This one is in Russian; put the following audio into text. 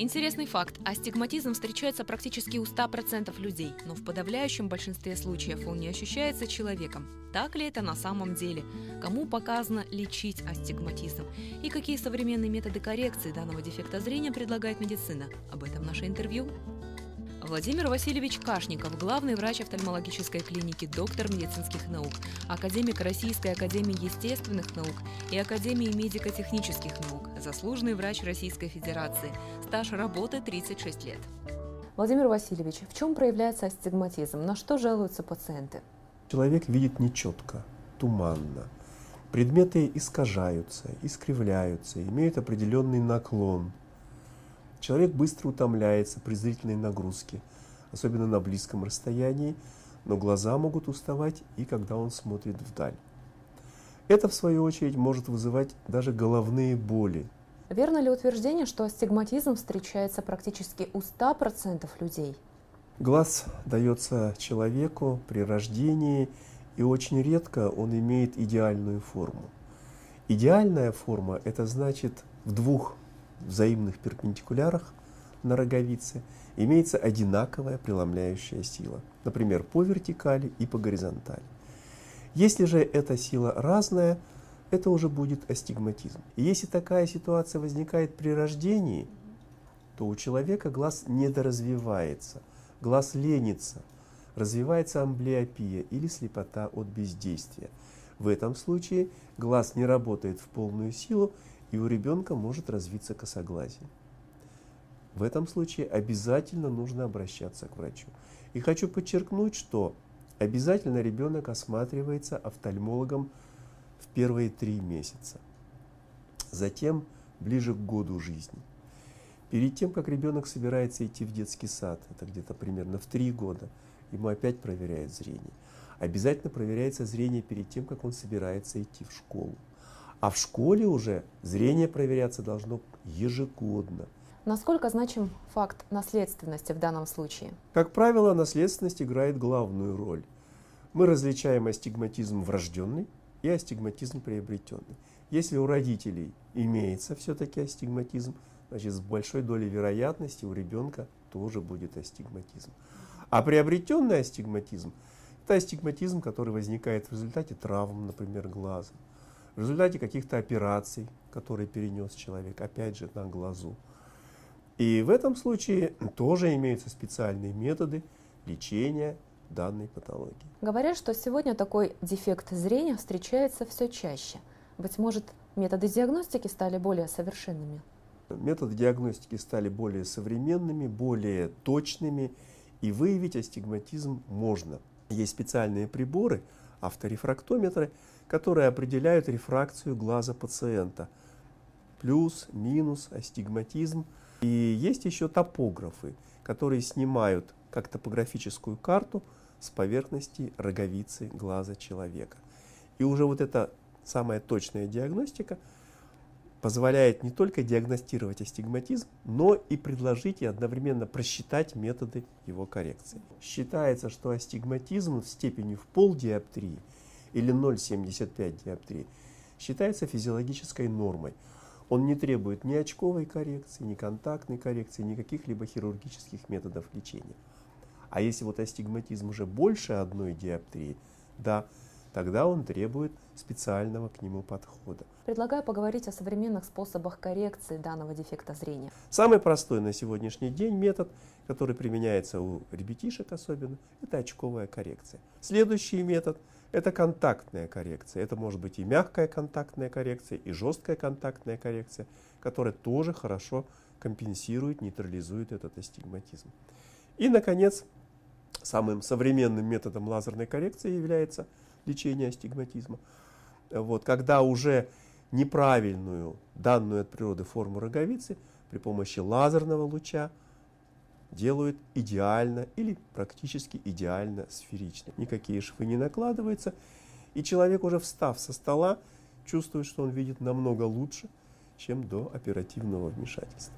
Интересный факт. Астигматизм встречается практически у 100% людей, но в подавляющем большинстве случаев он не ощущается человеком. Так ли это на самом деле? Кому показано лечить астигматизм? И какие современные методы коррекции данного дефекта зрения предлагает медицина? Об этом наше интервью. Владимир Васильевич Кашников, главный врач офтальмологической клиники, доктор медицинских наук, академик Российской академии естественных наук и Академии медико-технических наук, заслуженный врач Российской Федерации, стаж работы 36 лет. Владимир Васильевич, в чем проявляется астигматизм? На что жалуются пациенты? Человек видит нечетко, туманно. Предметы искажаются, искривляются, имеют определенный наклон – Человек быстро утомляется при зрительной нагрузке, особенно на близком расстоянии, но глаза могут уставать и когда он смотрит вдаль. Это, в свою очередь, может вызывать даже головные боли. Верно ли утверждение, что астигматизм встречается практически у 100% людей? Глаз дается человеку при рождении, и очень редко он имеет идеальную форму. Идеальная форма – это значит в двух взаимных перпендикулярах на роговице имеется одинаковая преломляющая сила, например, по вертикали и по горизонтали. Если же эта сила разная, это уже будет астигматизм. И если такая ситуация возникает при рождении, то у человека глаз недоразвивается, глаз ленится, развивается амблиопия или слепота от бездействия. В этом случае глаз не работает в полную силу и у ребенка может развиться косоглазие. В этом случае обязательно нужно обращаться к врачу. И хочу подчеркнуть, что обязательно ребенок осматривается офтальмологом в первые три месяца. Затем ближе к году жизни. Перед тем, как ребенок собирается идти в детский сад, это где-то примерно в три года, ему опять проверяют зрение. Обязательно проверяется зрение перед тем, как он собирается идти в школу. А в школе уже зрение проверяться должно ежегодно. Насколько значим факт наследственности в данном случае? Как правило, наследственность играет главную роль. Мы различаем астигматизм врожденный и астигматизм приобретенный. Если у родителей имеется все-таки астигматизм, значит с большой долей вероятности у ребенка тоже будет астигматизм. А приобретенный астигматизм – это астигматизм, который возникает в результате травм, например, глаза в результате каких-то операций, которые перенес человек, опять же, на глазу. И в этом случае тоже имеются специальные методы лечения данной патологии. Говорят, что сегодня такой дефект зрения встречается все чаще. Быть может, методы диагностики стали более совершенными? Методы диагностики стали более современными, более точными, и выявить астигматизм можно. Есть специальные приборы, авторефрактометры, которые определяют рефракцию глаза пациента. Плюс, минус, астигматизм. И есть еще топографы, которые снимают как топографическую карту с поверхности роговицы глаза человека. И уже вот эта самая точная диагностика позволяет не только диагностировать астигматизм, но и предложить и одновременно просчитать методы его коррекции. Считается, что астигматизм в степени в полдиоптрии – или 0,75 диоптрии, считается физиологической нормой. Он не требует ни очковой коррекции, ни контактной коррекции, ни каких-либо хирургических методов лечения. А если вот астигматизм уже больше одной диоптрии, да, тогда он требует специального к нему подхода. Предлагаю поговорить о современных способах коррекции данного дефекта зрения. Самый простой на сегодняшний день метод, который применяется у ребятишек особенно, это очковая коррекция. Следующий метод – это контактная коррекция. Это может быть и мягкая контактная коррекция, и жесткая контактная коррекция, которая тоже хорошо компенсирует, нейтрализует этот астигматизм. И, наконец, самым современным методом лазерной коррекции является лечение астигматизма. Вот, когда уже неправильную данную от природы форму роговицы при помощи лазерного луча делают идеально или практически идеально сферично. Никакие швы не накладываются, и человек уже встав со стола чувствует, что он видит намного лучше, чем до оперативного вмешательства.